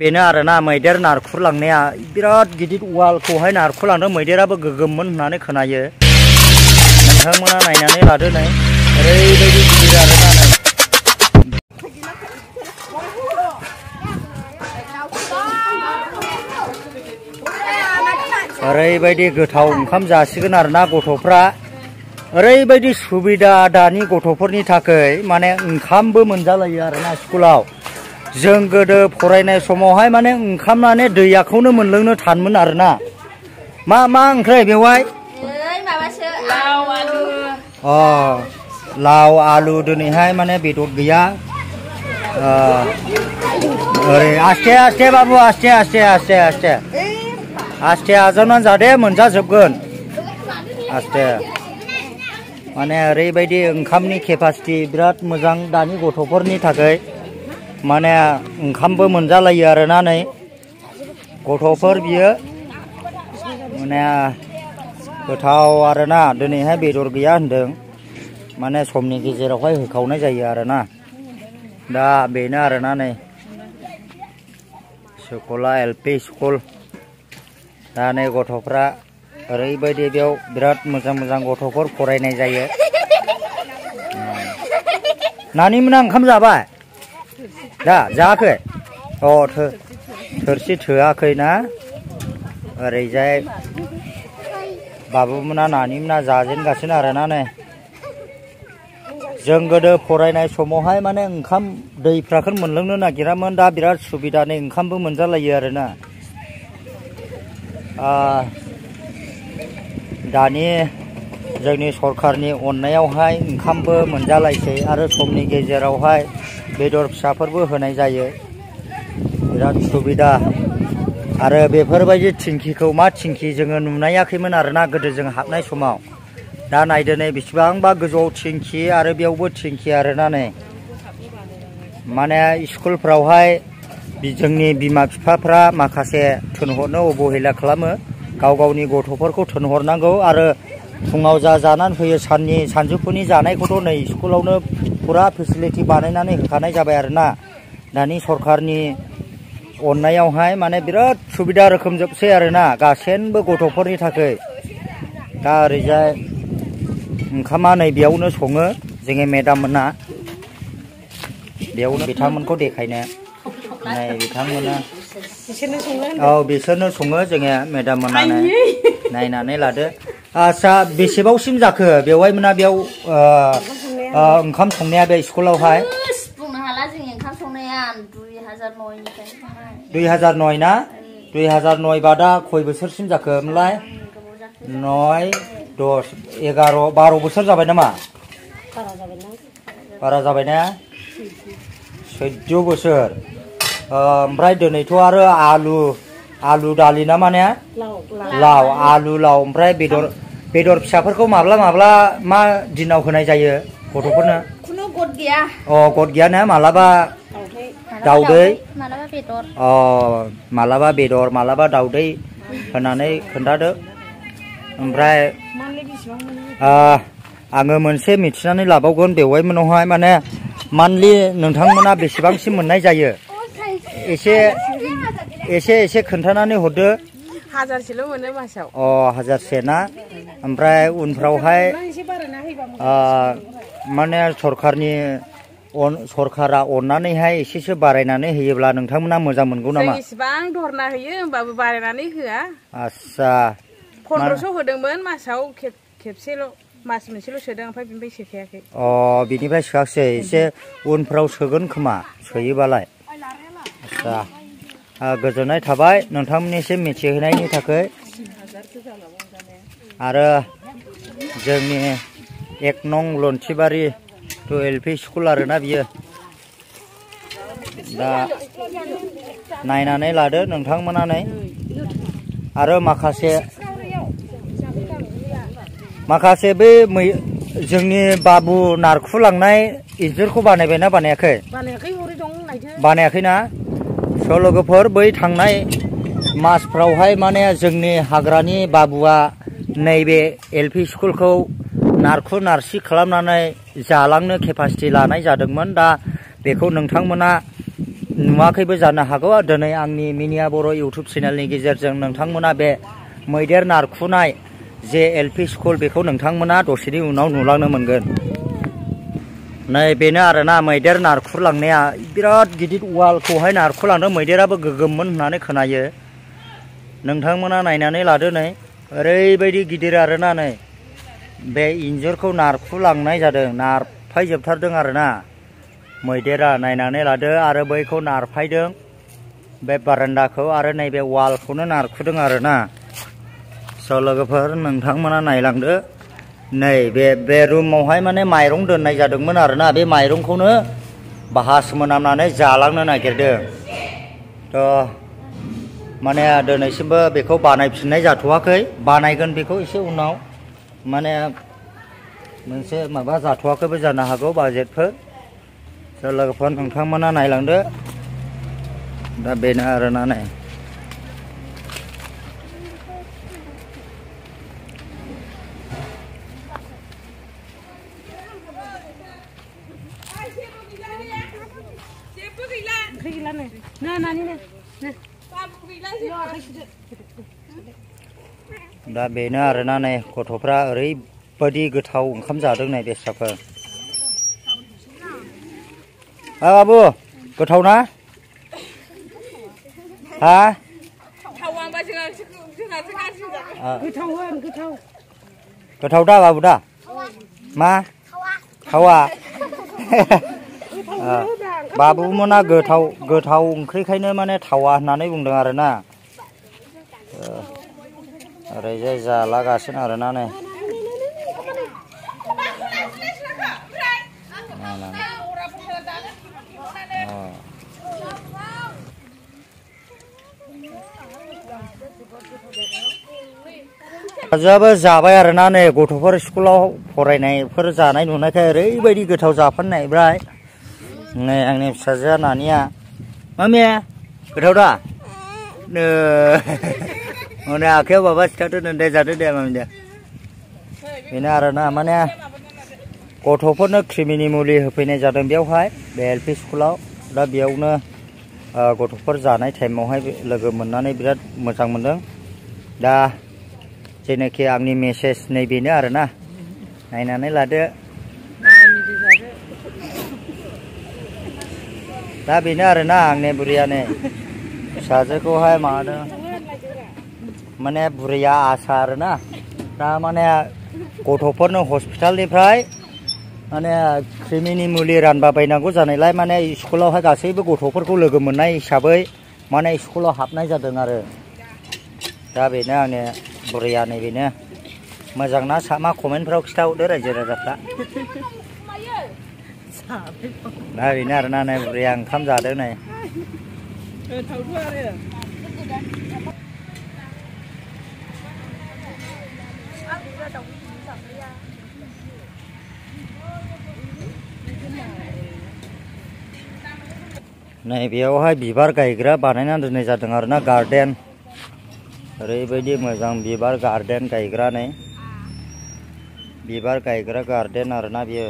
बेनो आरोना मैदेर नारखुरलांनाया। बिराद गिदिर वालखौहाय नारखुरलांदों, मैदेराबो गोगोममोन होननानै खोनायो। नोंथांमोना नायनानै लादो नै। ओरैबायदि गिदिर आरोना नै ओरैबायदि गोथाव ओंखाम जासिगोन आरोना गथ'फ्रा। ओरैबायदि सुबिदा दानि गथ'फोरनि थाखाय माने ओंखामबो मोनजालायो आरोना स्कुलाव। जों गोदो फरायनाय समावहाय माने ओंखाम माने दैयाखौनो मोनलोंनो थानमोन आरोना मा मा ओंख्रै बेवहाय ओइ माबासो लाव आलु अ लाव आलु दिनैहाय माने बेदर गैया ओ, ओरै आस्थे आस्थे बाबु आस्थे आस्थे आस्थे आस्थे आस्थे आजावनानै जादे मोनजाजोबगोन आस्थे माने ओरैबायदि ओंखामनि केपासिटि बिराद मोजां दानि गथ'फोरनि थाखाय माने ओंखामबो मोनजालायो आरोना नै। गथ'फोर बियो। माने गोथाव आरोना, दिनैहाय बेदर गैया होनदों। माने समनि गेजेरावहाय होखावनाय जायो आरोना। दा बेनो आरोना नै। स्कुला एल पि स्कुल। दा नै गथ'फ्रा ओरैबायदि बेयाव बिराद मोजां मोजां गथ'फोर फरायनाय जायो। नानि मोना ओंखाम जाबाय? दा जायाखै अ थोरसि थोआखै ना। ओरैजाय बाबुमोना नानिमोना जाजेनगासिनो आरोना नै जों गोदो फरायनाय समावहाय माने ओंखाम दैफ्राखौ मोनलोंनो नागिरामोन। दा बिराद सुबिदा ओंखामबो मोनजालायो आरोना दानि जोंनि सरखारनि अननायावहाय ओंखामबो मोनजालायसै आरो समनि गेजेरावहाय बेदर फिसाफोरबो होनाय जायो। बिराद सुबिदा। आरो बेफोरबायदि थिंखिखौ मा थिंखि जोङो नुनायाखैमोन आरोना गोदो जों हाबनाय समाव। दा नायदो नै बेसेबांबा गोजौआव थिंखि आरो बेयावबो थिंखि आरोना नै। माने स्कुलफ्रावहाय जोंनि बिमा बिफाफ्रा माखासे थिनहरनो, अबहेला खालामो। गाव गावनि गथ'फोरखौ थिनहरनांगौ आरो फुङाव जा जानानै फैयो साननि सानजौफुनि जानायखौथ' नै स्कुलावनो फुरा फेसिलिटि बानायनानै होखानाय जाबाय आरोना। दानि अननायावहाय माने बिराद सुबिदा रोखोम जोबसै आरोना। गासैबो गथ'फोरनि थाखाय दा ओरैजाय ओंखामा नै बेयावनो सङो। जोंनि मेदाम बेयावनो बिथांमोनखौ देखायनो। नै बिथांमोना औ बिसोरनो सङो नायनानै लादो। बेसेबावसिम जाखो? बेवहाय मोना बेयाव ओंखाम संनाया बे स्कुलावहाय बुंनो हाला जोंनि ओंखाम संनाया दुइ हाजार नयनिफ्राय दुइ हाजार नय ना दुइ हाजार नय बा दा खय बोसोरसिम जाखो जाखो नय दस एगार' बार' बोसोर जाबाय नामा बारा जाबाय ना सैद्य बोसोर ओमफ्राय दिनैथ' आरो आलु आलु दालि ना माने लाव आलु लाव ओमफ्राय बेदर बेदर फिसाफोरखौ माब्ला माब्ला मा दिनाव होनाय जायो गथ'फोरनो खुनु गद गैया अ गद गैया ना मालाबा दावदै दाउदै मालाबा बेदर अ मालाबा बेदर मालाबा दाउदै होनानै खोन्थादो ओमफ्राय मानलि बेसेबां मोनो आ, आङो मोनसे मिथिनानै लाबावगोन बेवहायमोनावहाय माने मान्थलि नोंथांमोना बेसेबांसिम मोननाय जायो एसे एसे एसे खोन्थानानै हरदो हाजारसेल' मोनो मासाव अ हाजारसे ना ओमफ्राय उनफ्रावहाय माने सरखारनि अन सरखारा अननानैहाय एसेसो बारायनानै होयोब्ला नोंथांमोना मोजां मोनगौ नामा? इसेबां धरना होयो होमबाबो बारायनानै होआ। आस्सा। फन्द्रस' होदोंमोन मासाव खेबसेल' मास मोनसेल' सोदों ओमफ्राय बिनिफ्राय सोखायाखै। अ बिनिफ्राय सोआखिसै। एसे उनफ्राव सोगोन खोमा सोयोबालाय। आस्सा। गोजोननाय थाबाय नोंथांमोननिसिम मिथिहोनायनि थाखाय आरो जोंनि एक नं लन्थिबारि टु एल पि स्कुल आरोना बियो। दा नायनानै लादो नोंथांमोनानै। आरो माखासे माखासे बे मै जोंनि बाबु नारखुलांनाय इन्जुरखौ बानायबायना बानायाखै? बानायाखै हरै दं नायदो। बानायाखैना स लोगोफोर बै थांनाय मासफ्रावहाय माने जोंनि हाग्रानि बाबुआ नैबे एल पि स्कुलखौ नारखु नारसि खालामनानै जालांनो केपासिटि लानाय जादोंमोन। दा बेखौ नोंथांमोना नुवाखैबो जानो हागौ। दिनै आंनि मिनिया बर' इउटुब चेनेलनि गेजेरजों नोंथांमोना बे मैदेर नारखुनाय जे एल पि स्कुल बेखौ नोंथांमोना दसेनि उनाव नुलांनो मोनगोन। नै बेनो आरोना मैदेर नारखुरलांनाया। बिराद गिदिर वालखौहाय नारखुलांदों। मैदेराबो गोगोममोन होननानै खोनायो। नोंथांमोना नायनानै लादो नै। ओरैबायदि गिदिर आरोना नै। बे इन्जुरखौ नारखुलांनाय जादों नारफायजोबथारदों आरोना मैदेरा नायनानै लादो आरो बैखौ नारफायदों बे बारान्दाखौ आरो नैबे वालखौनो नारखुदों आरोना स' लोगोफोर नोंथांमोना नायलांदो नै बे बे रुमावहाय माने माइरं दोननाय जादोंमोन आरोना बे माइरंखौनो बाहास मोनामनानै जालांनो नागिरदों थ' माने दिनैसिमबो बेखौ बानायफिननाय जाथ'वाखै बानायगोन बेखौ एसे उनाव माने मोनसे माबा जाथ'वाखैबो जानो हागौ बाजेटफोर स' लोगोफोर नोंथांमोना नायलांदो दा बेनो आरोना नै जेबो गैला ओंख्रि गैलानो ना नानिनो बाबु गैला जेबो दा बेनो आरोना नै गथ'फ्रा ओरैबायदि गोथाव ओंखाम जादों नै बेस्राफोर हा बाबु गोथाव ना हा थावा होमबा जोंहा जोंहासो गाज्रि जागोन आ, गोथाव होन गोथाव गोथाव दा बाबु दा मा थावा आ, बाबुमोना गोथाव गोथाव ओंख्रिखायनो माने थावा होननानै बुंदों आरोना ओ, ओरैजाय जालागासिनो आरोना नै नायनानै। अ। राजाबो जाबाय आरोना नै गथ'फोर स्कुलाव फरायनायफोर जानाय नुनायखाय ओरैबायदि गोथाव जाफाननायब्राय नै आंनि फिसाजोआ नानिया। मामि गोथाव दा? आखायाव माबा सिथाबदो दे जादो दे, मामि दे। बेनो आरोना माने गथ'फोरनो क्रिमिनि मुलि होफैनाय जादों बेयावहाय बे एल पि स्कुलाव, दा बेयावनो गथ'फोर जानाय टाइमावहाय लोगो मोननानै बिराद मोजां मोनदों। दा जेनाखि आंनि मेसेज बेनो आरोना नायनानै लादो। दा बेनो आरोना बुरिया नै फिसाजोखौहाय माबादों माने बुरैया आसा आरोना दा माने गथ'फोरनो हस्पिटालनिफ्राय माने क्रिमिनि मुलि रानबा बायनांगौ जानायलाय माने स्कुलावहाय गासैबो गथ'फोरखौ लोगो मोननाय हिसाबै माने स्कुलाव हाबनाय जादों आरो। दा बेनो आंनि बुरैया नै बेनो मोजां ना सामा कमेन्टफ्राव खिथाहरदो रायजो राजाफ्रा। दा बेनो आरोना नै ओंखाम जादों नै। बेयावहाय बिबार गायग्रा बानायना दोननाय जादों आरोना गार्डेन ओरैबायदि मोजां बिबार गार्डेन गायग्रा नै बिबार गायग्रा गार्डेन आरोना बियो